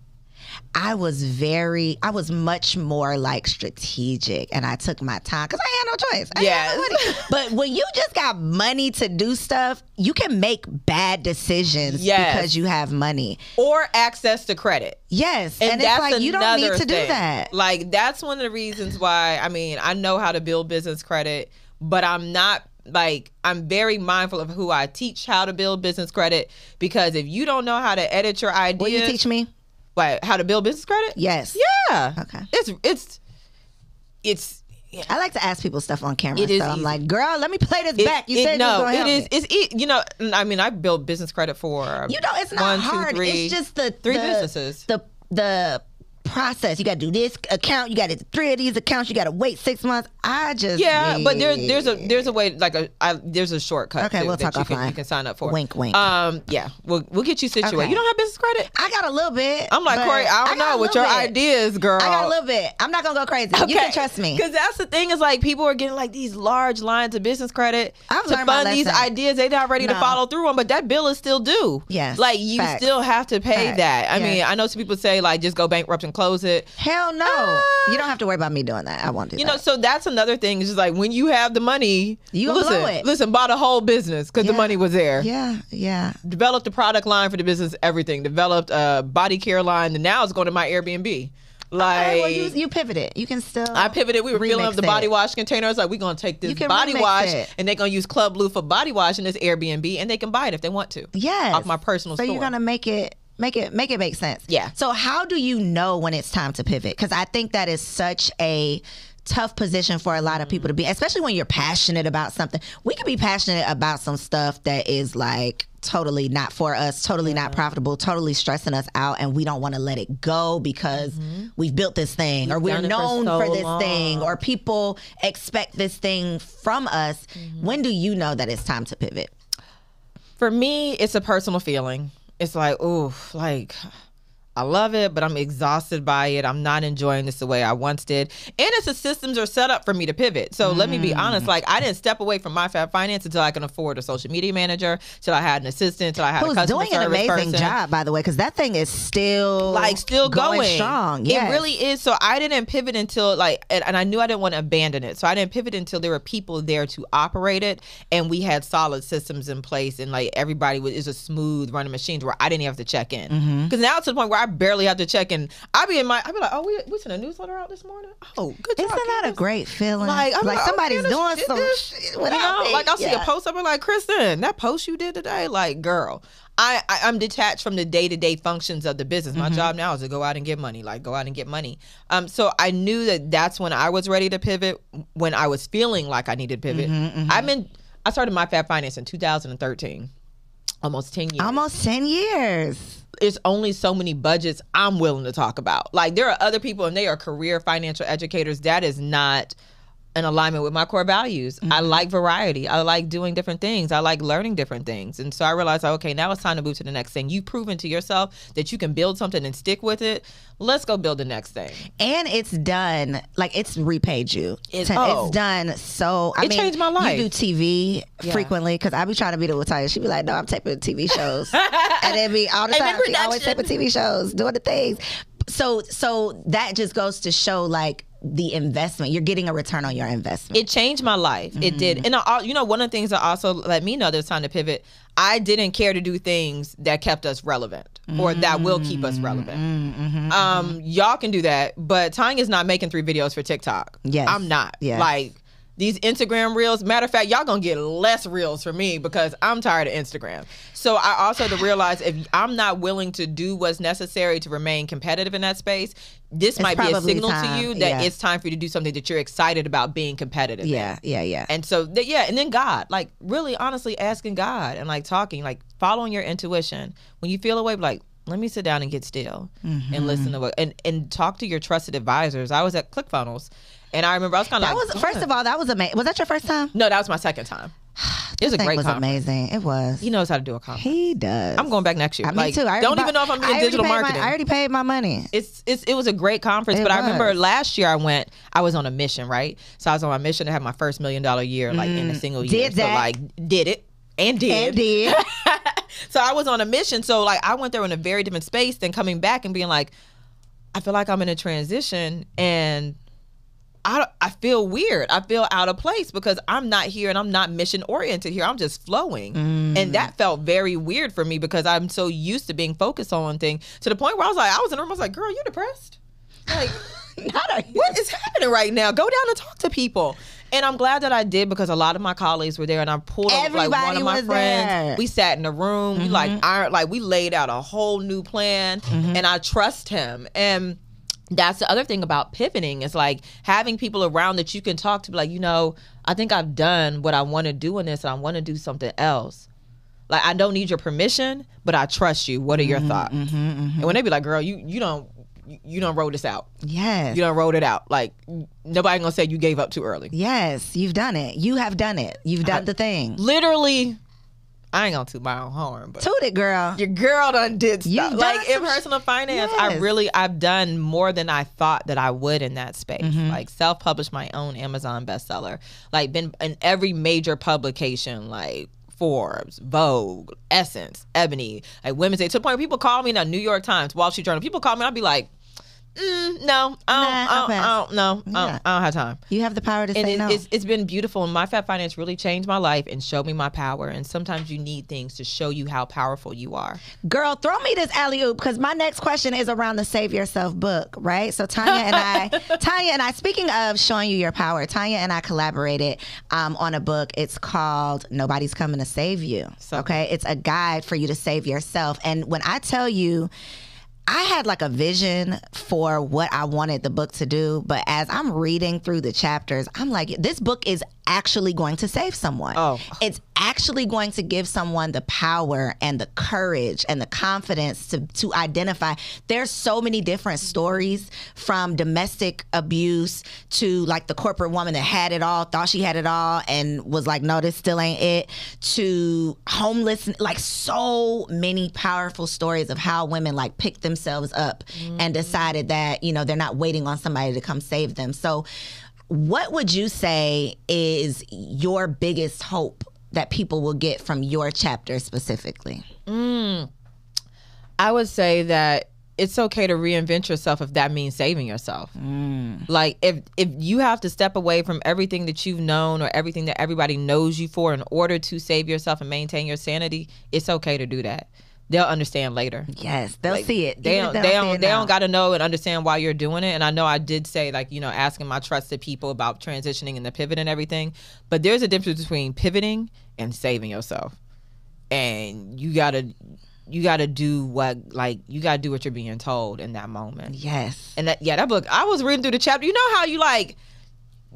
I was very, I was much more like strategic and I took my time because I had no choice. I had no money. but when you just got money to do stuff, you can make bad decisions Yes. because you have money. or access to credit. Yes. And, And, it's like you don't need to do that. Like that's one of the reasons why I mean I know how to build business credit, but I'm not like I'm very mindful of who I teach how to build business credit because if you don't know how to edit your ideas, Will you teach me? like how to build business credit? Yes. Yeah. Okay. It's it's it's yeah. I like to ask people stuff on camera. It is so I'm easy. like, girl, let me play this It- back. You it- said no, you it is. me. It's you know. I mean, I built business credit for You know, it's not one, two, hard. three- it's just the three the- businesses. The the process. You got to do this account. You got to three of these accounts. You got to wait six months. I just Yeah, but there, there's a there's a way like a I, there's a shortcut. Okay, too we'll talk you can, offline. you can sign up for. Wink, wink. Um, yeah, we'll we'll get you situated. Okay. You don't have business credit. I got a little bit. I'm like Corey. I don't a know what your bit. ideas, girl. I got a little bit. I'm not gonna go crazy. You can trust me. Because that's the thing is like people are getting like these large lines of business credit I've to fund these ideas they're not ready to follow through on, but that bill is still due. Yes, Like you facts. still have to pay Facts. that. I Yes. mean, I know some people say like just go bankrupt and close it. Hell no. Ah. you don't have to worry about me doing that. I won't do You that. know, so that's another thing. It's just like when you have the money, You listen, blow it. listen, buy the whole business because the money was there. yeah, yeah. Developed a product line for the business, everything. Developed a body care line, and now it's going to my Airbnb. Like Hey, well, you, you pivoted. You can still. I pivoted. We were filling up the body it. wash containers. Like we're gonna take this body wash, it. and they're gonna use Club Blue for body wash in this Airbnb, and they can buy it if they want to. Yes. off my personal So store. you're gonna make it make it make it make sense. Yeah. So how do you know when it's time to pivot? Because I think that is such a tough position for a lot of people to be, especially when you're passionate about something. We could be passionate about some stuff that is like totally not for us, totally not profitable, totally stressing us out, and we don't want to let it go because mm-hmm. we've built this thing, or We've we're done it for known so for, this thing, or people expect this thing from us. Mm-hmm. When do you know that it's time to pivot? For me, it's a personal feeling. It's like, ooh, like I love it, but I'm exhausted by it. I'm not enjoying this the way I once did. And it's the systems are set up for me to pivot. So let me be Mm. honest. Like I didn't step away from my Fab Finance until I can afford a social media manager, till I had an assistant, till I had Who's a customer doing an amazing person. job, by the way, because that thing is still like still going, strong. Yes. It really is. So I didn't pivot until like, and, and I knew I didn't want to abandon it. So I didn't pivot until there were people there to operate it, and we had solid systems in place, and like everybody was is a smooth running machines where I didn't have to check in. Because Mm-hmm. now it's to the point where I barely have to check in. I be in my, I be like, oh, we we sent a newsletter out this morning. Oh, good job. Isn't that a great feeling? Like, I'm like like, somebody's okay, doing some shit You know, me. like I'll see a post up and like, Kristen, that post you did today, like, girl, I, I I'm detached from the day to day functions of the business. Mm-hmm. My job now is to go out and get money, like go out and get money. Um, so I knew that that's when I was ready to pivot. When I was feeling like I needed to pivot, Mm-hmm, I've been. I started my Fab Finance in 2013, almost 10 years Almost ten years. It's only so many budgets I'm willing to talk about. Like there are other people and they are career financial educators. That is not in alignment with my core values. I mm-hmm. like variety. I like doing different things. I like learning different things. And so I realized, okay, now it's time to move to the next thing. You've proven to yourself that you can build something and stick with it. Let's go build the next thing. And it's done. Like it's repaid you. It- Ten- oh. It's done. So I It mean, changed my life. You do TV Yeah. frequently because I be trying to be the Latoya. She be like, "No, I'm taping TV shows," and then be all the And time. She always taping. TV shows, doing the things. So, so that just goes to show like the investment. You're getting a return on your investment. it changed my life. It did. Mm-hmm. And I, you know, one of the things that also let me know there's time to pivot. I didn't care to do things that kept us relevant or that will keep us relevant. Mm-hmm. Mm-hmm. Um, y'all can do that, but Tonya's not making three videos for TikTok. Yes. I'm not. Yes. Like these Instagram reels. Matter of fact, y'all gonna get less reels from me because I'm tired of Instagram. So I also had to realize if I'm not willing to do what's necessary to remain competitive in that space, this might be a signal time, to you that yeah. it's time for you to do something that you're excited about being competitive. in. yeah, yeah, yeah. And so, th- yeah, and then God, like really honestly asking God and like talking, like following your intuition. When you feel away, be like, let me sit down and get still Mm-hmm. and listen to what, and, and talk to your trusted advisors. I was at ClickFunnels and I remember I was kind of that like, was first of all, that was amazing. Was that your first time? no, that was my second time. It was a great was conference. amazing. It was. He knows how to do a conference. he does. I'm going back next year. I, me like, too. I don't bought- even know if I'm doing digital paid my- marketing. I already paid my money. it's it's it was a great conference, It but I remember last year I went. I was on a mission, right? So I was on my mission to have my first million dollar year, like in a single year. Mm. Did So that. like did it and did. And did. so I was on a mission. So like I went there in a very different space than coming back and being like, I feel like I'm in a transition and. I, I feel weird. I feel out of place because I'm not here and I'm not mission oriented here. I'm just flowing. Mm. And that felt very weird for me because I'm so used to being focused on thing to the point where I was like, I was in the room, I was like, girl, you depressed? Like, Not a, what is happening right now? Go down and talk to people. And I'm glad that I did because a lot of my colleagues were there, and I pulled up like one of my friends. there. Mm-hmm. We sat in a room. We like iron, like we laid out a whole new plan, Mm-hmm. and I trust him. And that's the other thing about pivoting is like having people around that you can talk to, be like, you know, I think I've done what I want to do in this, and I want to do something else. Like I don't need your permission, but I trust you. What are your Mm-hmm, thoughts? And when they be like, girl, you you don't you- don't roll this out. yes. You don't wrote it out. Like nobody gonna say you gave up too early. Yes, you've done it. You have done it. You've done the thing. Literally, I ain't gonna toot my own horn, but Toot it, girl. your girl done did stuff. done Like in personal finance, I really I've done more than I thought that I would in that space. Mm-hmm. Like self published my own Amazon bestseller. Like been in every major publication, like Forbes, Vogue, Essence, Ebony, like Women's Day. To the point where people call me in the New York Times, Wall Street Journal. People call me, I'll be like, mm, no, I don't, Nah, I, don't, I don't, no, I, Yeah. don't, I don't have time You have the power to and say it, no. it's, it's been beautiful and my Fab Finance really changed my life and showed me my power and sometimes you need things to show you how powerful you are Girl, throw me this alley oop because my next question is around the Save Yourself book, right? So Tonya and I, Tonya and I, speaking of showing you your power, Tonya and I collaborated um, on a book. It's called Nobody's Coming to Save You. So okay, it's a guide for you to save yourself. And when I tell you. I had like a vision for what I wanted the book to do, but as I'm reading through the chapters, I'm like, this book is actually going to save someone. Oh. It's actually going to give someone the power and the courage and the confidence to to identify. There's so many different stories from domestic abuse to like the corporate woman that had it all, thought she had it all, and was like, no, this still ain't it. To homeless, like so many powerful stories of how women like pick themselves up mm-hmm. and decided that you know they're not waiting on somebody to come save them. So what would you say is your biggest hope that people will get from your chapter specifically? Mm. i would say that it's okay to reinvent yourself if that means saving yourself. Mm. Like if if you have to step away from everything that you've known or everything that everybody knows you for in order to save yourself and maintain your sanity it's okay to do that they'll understand later Yes, they'll see it. They don't. They don't. They now. don't got to know and understand why you're doing it. And I know I did say like you know asking my trusted people about transitioning and the pivot and everything. But there's a difference between pivoting and saving yourself. And you gotta, you gotta do what like you gotta do what you're being told in that moment. Yes. And that yeah, that book I was reading through the chapter. You know how you like.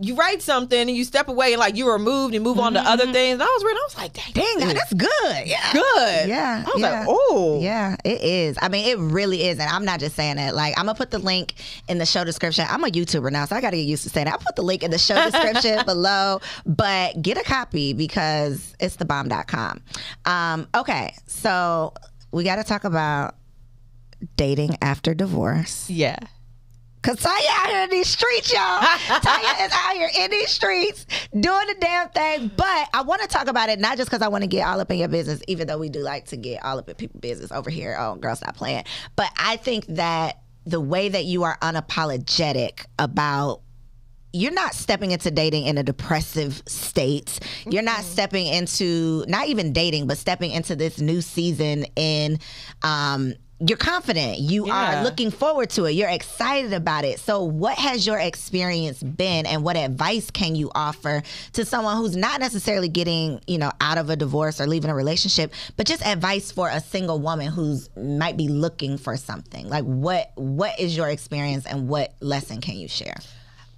You write something and you step away and like you removed and move on to other things. And I was reading, I was like, dang, Dang, is that's good. Yeah. good. Yeah, I was yeah. like, oh, Yeah, it is. I mean, it really is. And I'm not just saying that. Like, I'm going to put the link in the show description. I'm a YouTuber now, so I got to get used to saying that. I'll put the link in the show description below, but get a copy because it's thebomb.com. Um, okay, so we got to talk about dating after divorce. yeah. Cause Tonya out here in these streets, y'all. Tonya is out here in these streets doing the damn thing. But I want to talk about it not just because I want to get all up in your business, even though we do like to get all up in people's business over here. Oh, girl, stop playing. But I think that the way that you are unapologetic about you're not stepping into dating in a depressive state. You're not stepping into not even dating, but stepping into this new season in um you're confident. You Yeah. are looking forward to it. You're excited about it. So, what has your experience been, and what advice can you offer to someone who's not necessarily getting, you know, out of a divorce or leaving a relationship, but just advice for a single woman who's might be looking for something? Like, what what is your experience, and what lesson can you share?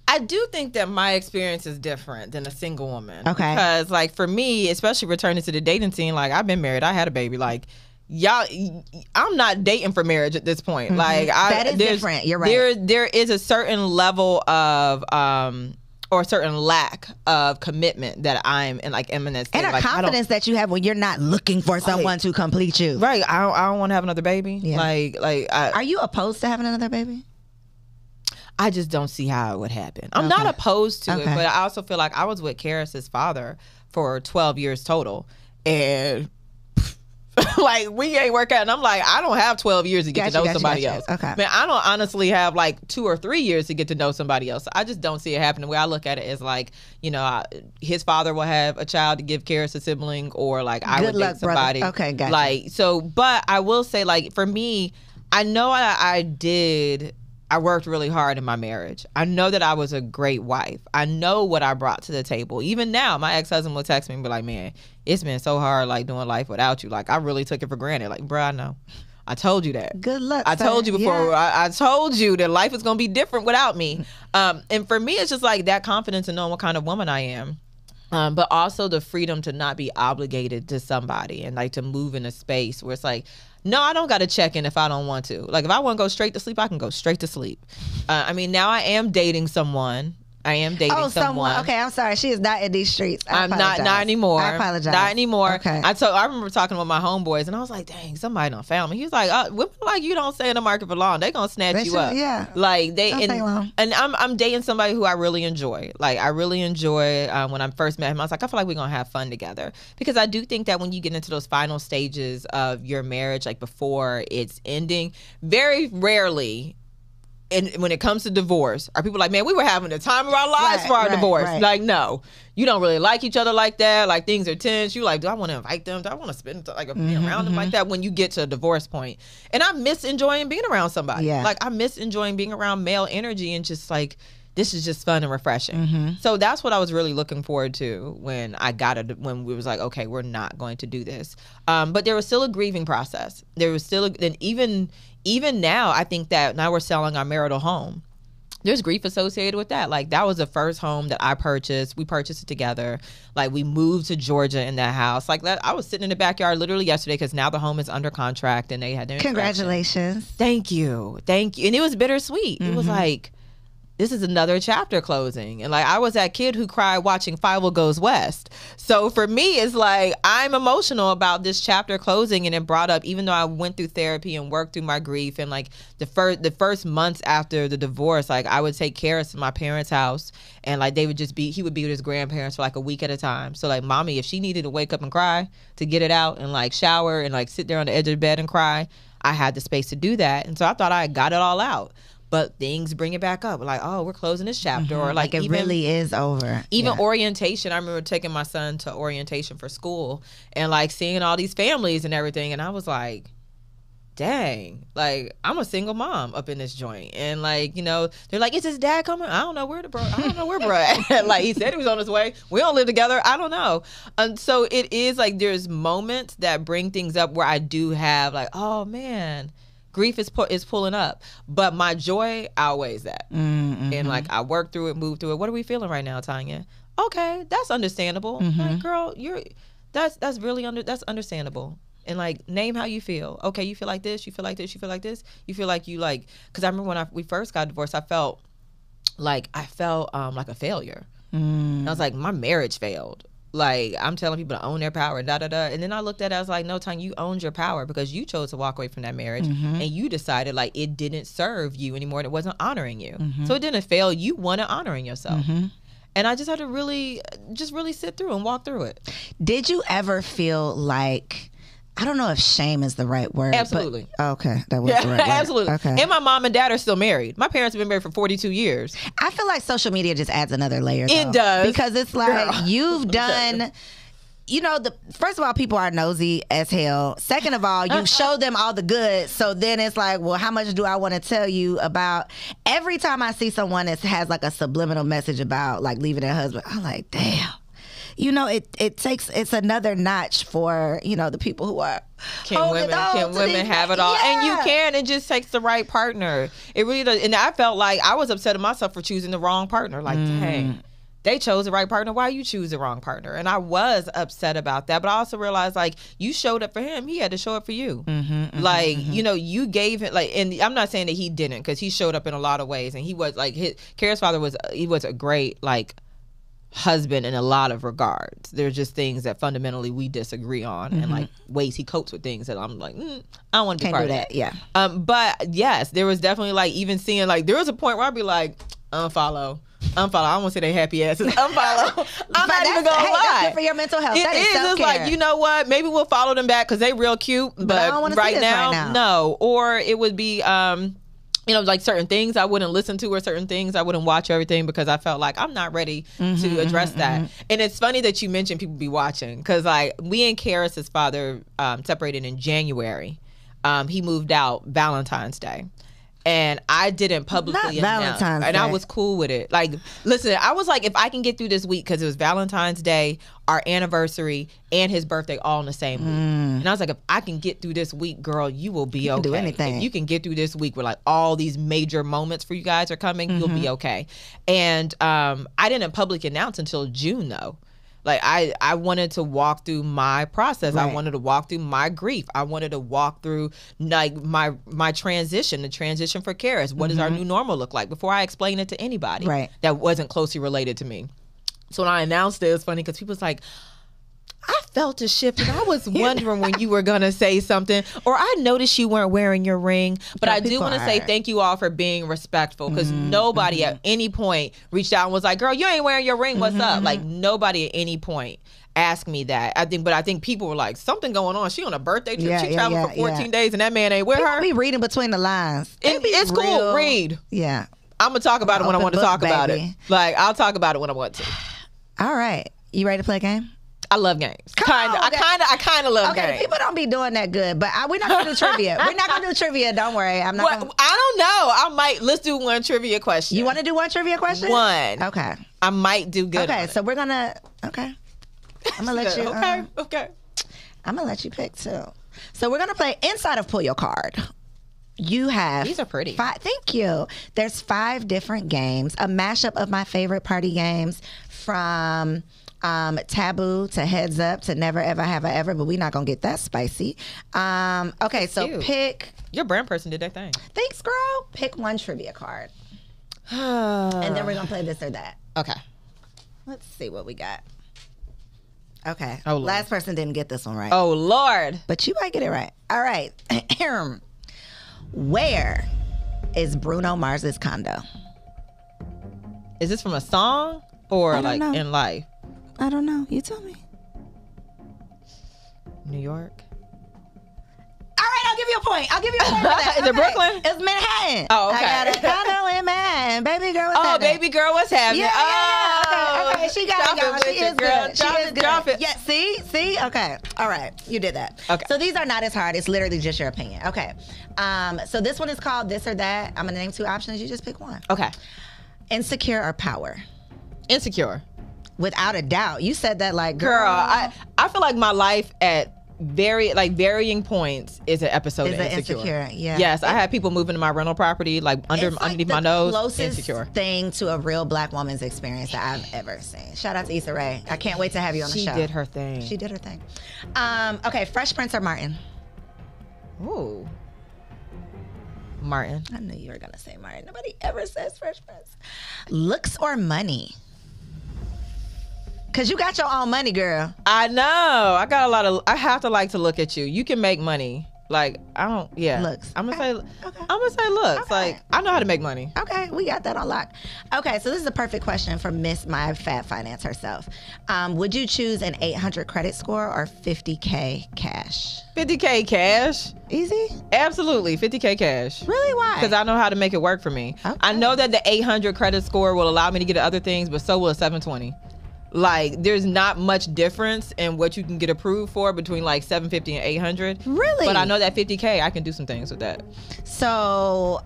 I do think that my experience is different than a single woman. Okay. Because like for me, especially returning to the dating scene, like I've been married, I had a baby, like y'all I'm not dating for marriage at this point. Like I Mm-hmm. That is different. You're right. There there is a certain level of um or a certain lack of commitment that I'm in like imminent. And a like, confidence that you have when you're not looking for someone to complete you. Right. I don't, I don't want to have another baby. Yeah. Like like I, Are you opposed to having another baby? I just don't see how it would happen. I'm not opposed to it, but I also feel like I was with Karis's father for 12 years total. And like we ain't work out and I'm like, I don't have 12 years to get Gotcha, to know gotcha, somebody gotcha. else. Okay. Man, I don't honestly have like two or three years to get to know somebody else. I just don't see it happening. The way I look at it is like, you know, I, his father will have a child to give Karis a sibling or like I Good would luck, date brother. somebody. Okay, gotcha. Like so, but I will say, like for me, I know I, I did. I worked really hard in my marriage. I know that I was a great wife. I know what I brought to the table. Even now, my ex husband will text me and be like, "Man, it's been so hard, like doing life without you. Like I really took it for granted. Like, bro, I know. I told you that. Good luck. I sir. told you before. Yeah. I, I told you that life is gonna be different without me. Um, and for me, it's just like that confidence in knowing what kind of woman I am. Um, but also the freedom to not be obligated to somebody and like to move in a space where it's like, no, I don't got to check in if I don't want to. Like if I want to go straight to sleep, I can go straight to sleep. Uh, I mean, now I am dating someone. I am dating Oh, someone. someone. Okay, I'm sorry. She is not in these streets. I I'm not not anymore. I apologize. Not anymore. Okay. I told I remember talking with my homeboys and I was like, dang, somebody don't found me. He was like, uh, women like you don't stay in the market for long. They gonna snatch They you should- up. yeah. Like they Don't and, and I'm I'm dating somebody who I really enjoy. Like I really enjoy um, when I first met him. I was like, I feel like we're gonna have fun together because I do think that when you get into those final stages of your marriage, like before it's ending, very rarely and when it comes to divorce, are people like, man, we were having the time of our lives Right, for our right, divorce? right. Like, no, you don't really like each other like that. Like things are tense. You like, do I want to invite them? Do I want to spend like a, Mm-hmm, around them like that? When you get to a divorce point, and I miss enjoying being around somebody. Yeah. Like I miss enjoying being around male energy and just like this is just fun and refreshing. Mm-hmm. So that's what I was really looking forward to when I got it. When we was like, okay, we're not going to do this. Um, but there was still a grieving process. There was still, a, and even even now, I think that now we're selling our marital home there's grief associated with that. Like that was the first home that I purchased. We purchased it together. Like we moved to Georgia in that house. Like that, I was sitting in the backyard literally yesterday because now the home is under contract and they had their. Congratulations. Thank you, thank you. And it was bittersweet. It Mm-hmm. was like this is another chapter closing. And like I was that kid who cried watching Fievel Goes West. So for me, it's like I'm emotional about this chapter closing and it brought up, even though I went through therapy and worked through my grief and like the first the first months after the divorce, like I would take Karis to my parents' house and like they would just be he would be with his grandparents for like a week at a time. So like mommy, if she needed to wake up and cry to get it out and like shower and like sit there on the edge of the bed and cry, I had the space to do that. And so I thought I got it all out but things bring it back up. Like oh we're closing this chapter or mm-hmm. like, Like, it even, really is over. even Yeah. orientation. I remember taking my son to orientation for school and like seeing all these families and everything and i was like dang. Like i'm a single mom up in this joint. And like you know they're like is his dad coming? I don't know where the bro i don't know where bro at. Like he said he was on his way. We don't live together. I don't know. And so it is like there's moments that bring things up where i do have like oh man grief is pu- is pulling up but my joy outweighs that Mm-hmm. and like I work through it, move through it. What are we feeling right now, Tonya? Okay, that's understandable. Mm-hmm. Like, girl, you're that's that's really under that's understandable. And like name how you feel. Okay, you feel like this, you feel like this, you feel like this. You feel like you like cuz I remember when I we first got divorced, I felt like I felt um like a failure. Mm. I was like my marriage failed. Like I'm telling people to own their power, da da da. And then I looked at it, I was like, no, Tonya, you owned your power because you chose to walk away from that marriage Mm-hmm. and you decided like it didn't serve you anymore and it wasn't honoring you. Mm-hmm. So it didn't fail. You wanted honoring yourself. And I just had to really, just really sit through and walk through it. Did you ever feel like I don't know if shame is the right word. but- Absolutely. okay, that was Yeah, the right word. absolutely. Okay. And my mom and dad are still married. My parents have been married for 42 years. I feel like social media just adds another layer. It though. does. because it's like Girl. you've done. You know, the first of all, people are nosy as hell. Second of all, you show them all the good, so then it's like, well, how much do I want to tell you about? Every time I see someone that has like a subliminal message about like leaving their husband, I'm like, damn. You know, it it takes it's another notch for you know the people who are Can women can women these- have it all? And you can. It just takes the right partner. It really does. And I felt like I was upset at myself for choosing the wrong partner. Like, Mm. dang. They chose the right partner. Why you choose the wrong partner? And I was upset about that. But I also realized like you showed up for him. He had to show up for you. Mm-hmm, like you know, you gave him like, and I'm not saying that he didn't because he showed up in a lot of ways. And he was like, his Karis's father was he was a great like husband in a lot of regards. There's just things that fundamentally we disagree on, and like ways he copes with things that I'm like, mm, I don't want to be Mm-hmm. Part of that. that. Yeah. Um, but yes, there was definitely like even seeing like there was a point where I'd be like, unfollow, unfollow. I won't say they happy asses. Unfollow. I'm But not even gonna hey, lie. For your mental health. It that is, is. It's like you know what? Maybe we'll follow them back because they real cute. But, I don't wanna see right, now, right now. no. Or it would be, um, you know, like certain things I wouldn't listen to, or certain things I wouldn't watch everything because I felt like I'm not ready Mm-hmm, to address that. And it's funny that you mentioned people be watching because like we and Karis's father um, separated in January. Um, he moved out Valentine's Day. And I didn't publicly Not announce, Valentine's and I was cool with it. Like, listen, I was like, if I can get through this week because it was Valentine's Day, our anniversary, and his birthday all in the same week. And I was like, if I can get through this week, girl, you will be okay. can do anything. If you can get through this week where like all these major moments for you guys are coming, you'll Mm-hmm. be okay. And um, I didn't public announce until June though. Like I, I wanted to walk through my process. I wanted to walk through my grief. I wanted to walk through like my my transition, the transition for Karis. What does our new normal look like before I explain it to anybody Mm-hmm. Right. that wasn't closely related to me. So when I announced it, it was funny because people was like, I felt a shift and I was wondering when you were gonna say something. Or I noticed you weren't wearing your ring. But I do want to say thank you all for being respectful because Mm-hmm, nobody at any point reached out and was like, Girl, you ain't wearing your ring. What's Mm-hmm, up? Like nobody at any point asked me that. I think but I think people were like, Something going on. She on a birthday trip. Yeah, she yeah, traveled yeah, for 14 yeah. days and that man ain't with People her. be reading between the lines. It- it's cool. Read. Yeah. I'm gonna talk about it when I want to talk about it. Like I'll talk about it when I want to. All right. You ready to play a game? I love games. Kinda. on, I kinda I kinda love Okay, games. people don't be doing that good, but I, we're not gonna do trivia. We're not gonna do trivia. Don't worry. I'm not. What, Gonna, I don't know. I might let's do one trivia question. you want to do one trivia question? one? Okay. I might do good. Okay. So we're gonna. Okay. I'm gonna let you. Okay. um, okay. I'm gonna let you pick too. So we're gonna play inside of Play Yo Card. You have These are pretty. Five, thank you. There's five different games, a mashup of my favorite party games from um, Taboo to Heads Up to Never Ever Have I Ever, but we're not gonna get that spicy. Um, okay, so cute. pick. Your brand person did that thing. Thanks, girl. Pick one trivia card, and then we're gonna play this or that. okay. Let's see what we got. Okay. Oh, Lord. Last person didn't get this one right. Oh Lord. but you might get it right. All right. Where is Bruno Mars's condo? Is this from a song or like know. in life? I don't know. You tell me. New York. All right, I'll give you a point. I'll give you a point for that. Is it Brooklyn? It's Manhattan. Oh, okay. I got a condo in Manhattan. Baby girl, what's Oh, happening? baby girl, what's happening? Yeah, yeah, Oh, yeah. Okay, okay, she got drop it, y'all. She it, is girl. good. Drop she it, is good. drop it. Yeah, see? See? Okay. All right. You did that. Okay. So these are not as hard. It's literally just your opinion. Okay. Um, so this one is called this or that. I'm gonna name two options. You just pick one. Okay. Insecure or power? Insecure. Without a doubt. You said that like girl, Girl, I I feel like my life at very like varying points is an episode Is of insecure. Insecure, yeah. Yes, I had people moving to my rental property like under like underneath the my nose. Closest Insecure. thing to a real black woman's experience that I've ever seen. Shout out to Issa Rae. I can't wait to have you on the She show. She did her thing. She did her thing. Um, okay, Fresh Prince or Martin? Ooh. Martin. I knew you were gonna say Martin. Nobody ever says Fresh Prince. Looks or money? Cause you got your own money, girl. I know. I got a lot of. I have to like to look at you. You can make money. Like I don't. Yeah. Looks. I'm gonna Okay. say. Okay. I'm gonna say looks. Okay. Like I know how to make money. Okay, we got that on lock. Okay, so this is a perfect question for Miss My Fab Finance herself. Um, would you choose an 800 credit score or 50k cash? 50k cash. Easy. Absolutely, 50k cash. Really? Why? Because I know how to make it work for me. Okay. I know that the 800 credit score will allow me to get other things, but so will a 720. Like, there's not much difference in what you can get approved for between like 750 and 800. Really? But I know that 50k, I can do some things with that. So,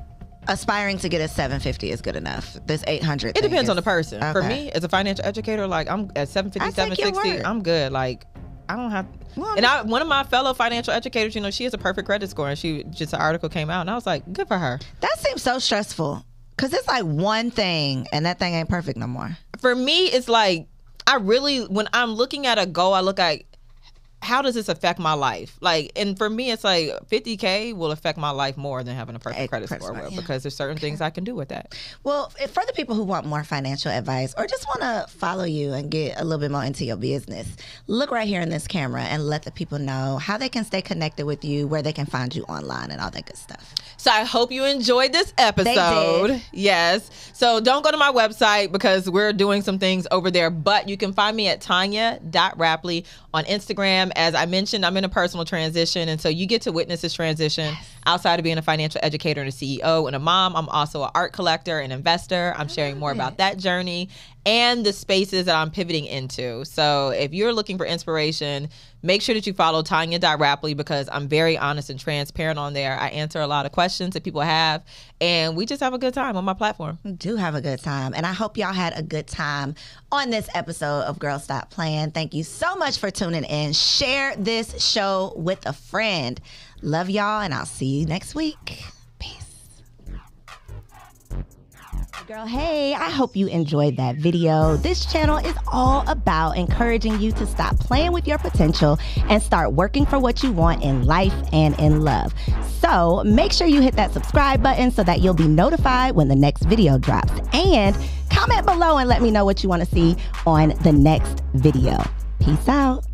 aspiring to get a 750 is good enough. This 800. It depends on the person. For me, as a financial educator, like I'm at 750, I 760, word. I'm good. Like, I don't have. Well, and I, one of my fellow financial educators, you know, she has a perfect credit score, and she just an article came out, and I was like, good for her. That seems so stressful because it's like one thing and that thing ain't perfect no more. for me it's like i really when i'm looking at a goal i look at how does this affect my life like and for me it's like 50k will affect my life more than having a perfect eh, credit credit score yeah. because there's certain things i can do with that Well, if, for the people who want more financial advice or just want to follow you and get a little bit more into your business, look right here in this camera and let the people know how they can stay connected with you, where they can find you online, and all that good stuff. So i hope you enjoyed this episode. Yes. So don't go to my website because we're doing some things over there but you can find me at tonya.rapley on instagram. As i mentioned i'm in a personal transition and so you get to witness this transition outside of being a financial educator and a ceo and a mom. I'm also an art collector and investor. I'm sharing more about that journey and the spaces that i'm pivoting into so if you're looking for inspiration make sure that you follow Tonya tonya.rapley because i'm very honest and transparent on there i answer a lot of questions that people have and we just have a good time on my platform We do have a good time. And I hope y'all had a good time on this episode of Girl Stop Playing. Thank you so much for tuning in. Share this show with a friend. Love y'all, and I'll see you next week. Girl, hey, I hope you enjoyed that video. This channel is all about encouraging you to stop playing with your potential and start working for what you want in life and in love. So make sure you hit that subscribe button so that you'll be notified when the next video drops. And comment below and let me know what you want to see on the next video. Peace out.